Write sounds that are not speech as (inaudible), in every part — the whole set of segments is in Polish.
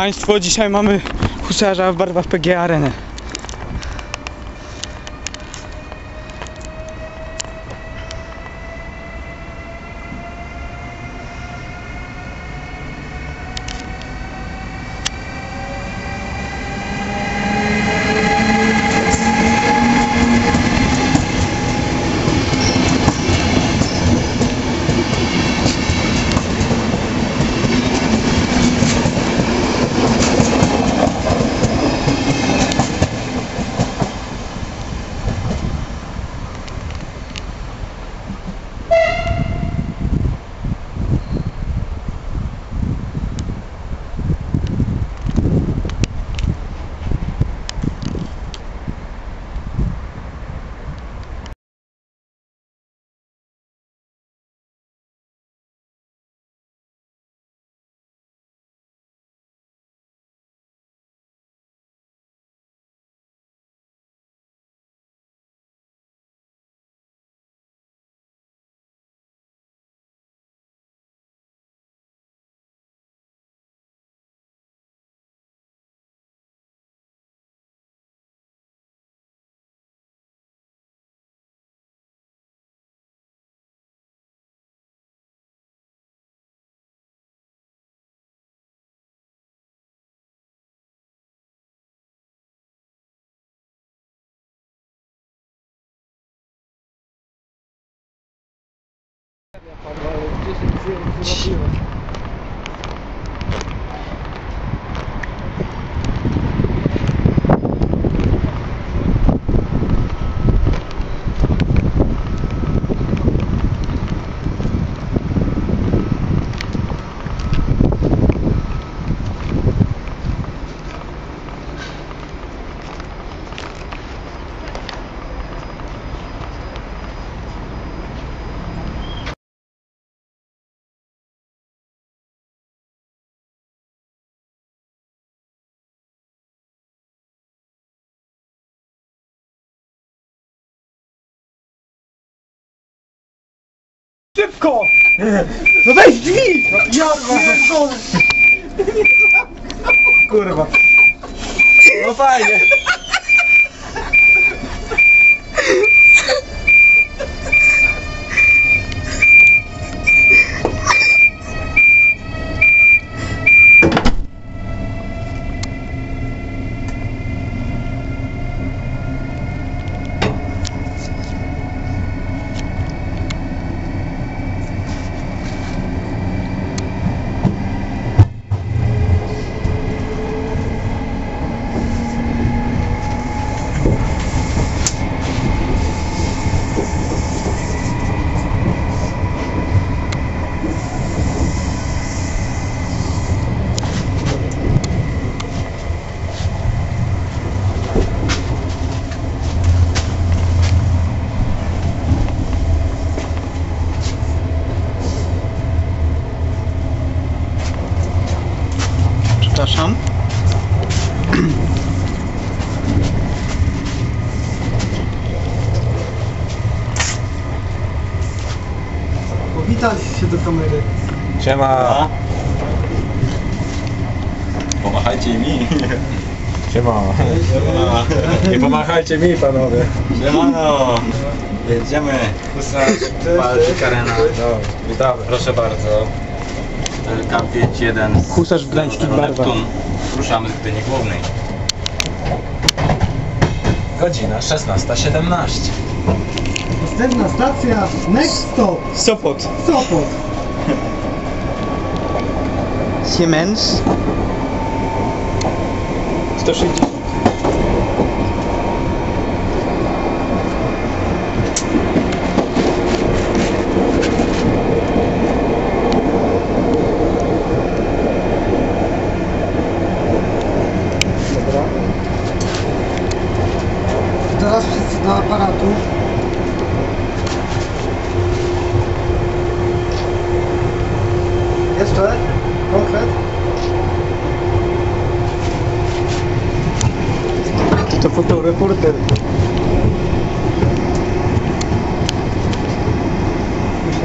Państwo, dzisiaj mamy husarza w barwach PG Areny. 有呼 Szybko! No weź drzwi! Ja pierdolę! Kurwa. No fajnie. Się do kamery. Siema. Pomachajcie mi. Siema. Nie pomachajcie mi panowie. Siemano. Jedziemy. Baltic Arena. No, witamy. Proszę bardzo. LK51 z Husarz w gdańskich barwach. Neptun. Ruszamy z Gdyni Głównej. Godzina 16.17. Następna stacja Next Stop Sopot. Sopot. Siemens. 160.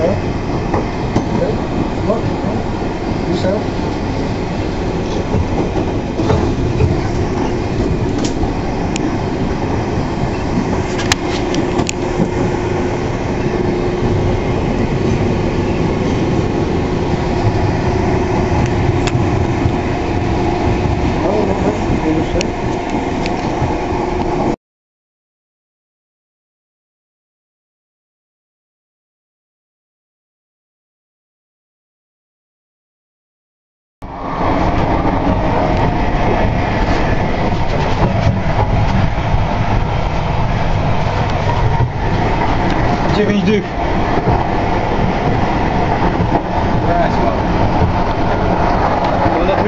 ¿eh?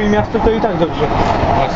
Trójmiasto to i tak dobrze. Chodź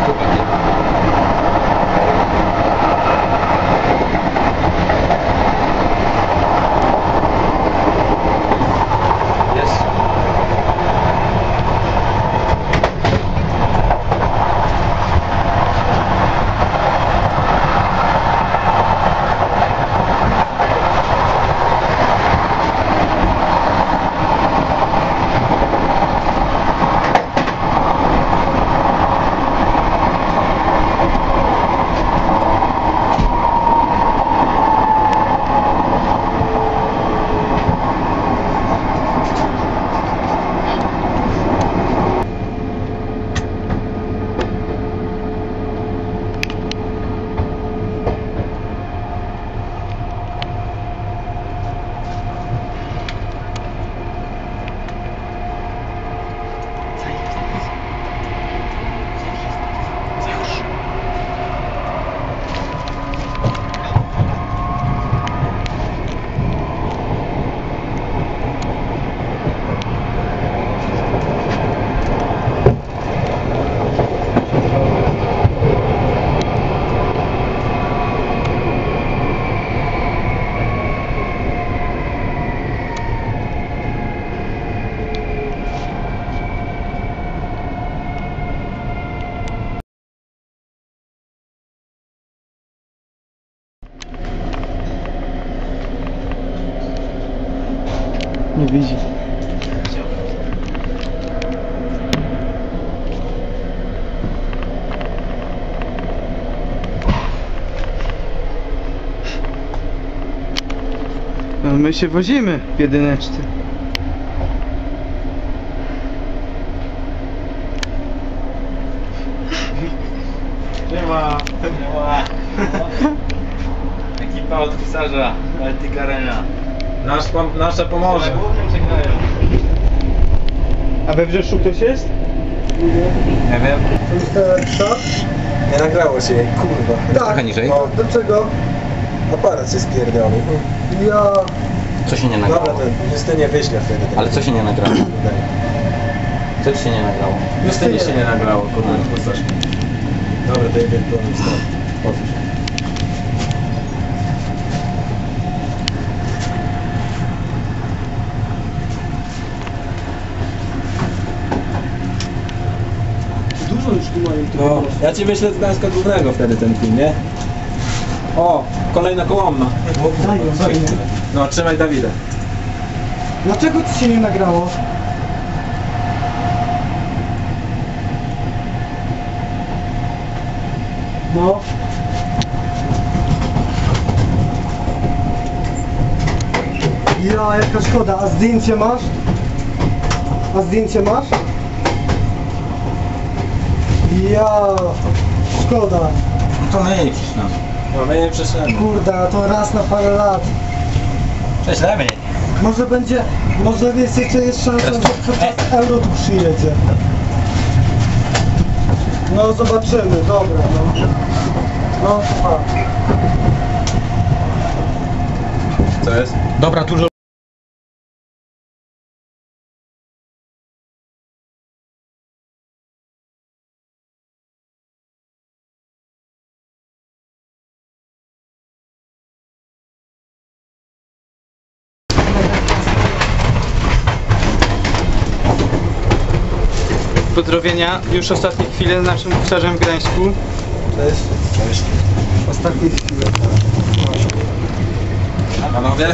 my się wozimy w jedyneczce. Nie ma. Nie ma. (laughs) Ekipa od pisarza. Baltic Arena. Nasz, pom- nasze pomoże. A we Wrzeszu ktoś jest? Nie wiem. To jest? Nie nagrało się, kurwa. Tak. Trochę niżej. No, Do czego? aparat się spierdolił. Ja... Co się nie Dobra, nagrało? to Justynie wyślę wtedy. Ale co się nie nagrało? Co ci się nie nagrało? Justynie się nie nagrało, kurde, pustasz. Dobra, to mi stąd. Otwórz. Dużo już tu mają No, ja ci wyślę z Gdańska Głównego wtedy ten film, nie? O, kolejna kołomna. Daj daj ją. No, trzymaj Dawida. Dlaczego ci się nie nagrało? No. Ja, jaka szkoda. A zdjęcie masz? A zdjęcie masz? Ja, szkoda. No to my jej przyszłam. No, my nie przyszedłem. Kurde, to raz na parę lat. Może będzie, może jest jeszcze jest szansa, że podczas euro tu przyjedzie. No zobaczymy, dobra, no. No, pa. Co jest? Dobra, dużo. Pozdrowienia. Już ostatnie chwile z naszym kucharzem w Gdańsku. Cześć. Cześć. Ostatnie chwile. Panowie?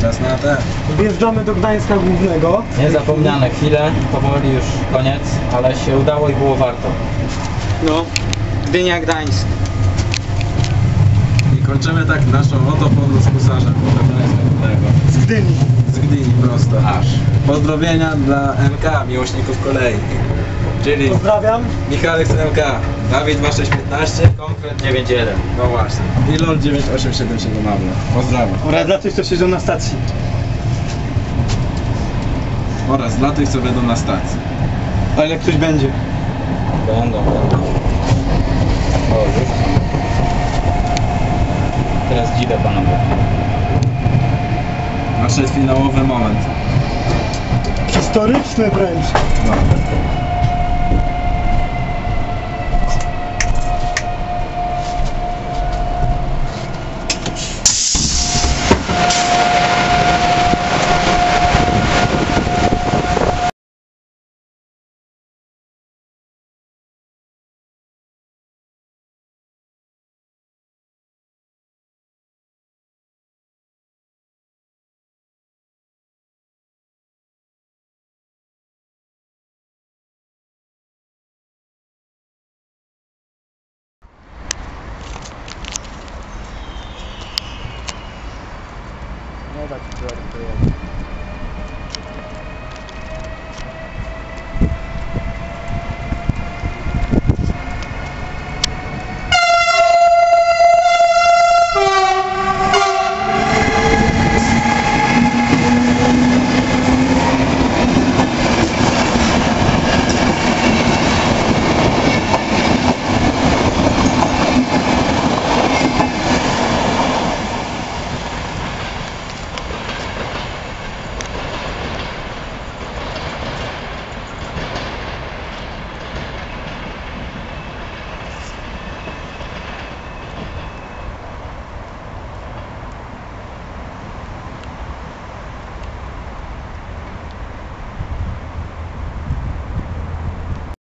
Czas na te. Wjeżdżamy do Gdańska Głównego. Niezapomniane chwile, powoli już koniec, ale się udało i było warto. No. Gdynia Gdańsk. I kończymy tak naszą oto podróż kusarzem. Z Gdyni. Z Gdyni prosto. Aż. Pozdrowienia dla MK, miłośników kolei. Czyli Pozdrawiam. Michałek z MK, Dawid 2615, Konkret 9.1. no właśnie. I LOL 9877 mamy. Pozdrawiam. Oraz dla tych, co siedzą na stacji. Oraz dla tych, co będą na stacji. Ale jak ktoś będzie. Będą, będą. O, już. Teraz dzidę panowie. Finałowy moment. Historyczny wręcz. Ну, так, четвертый.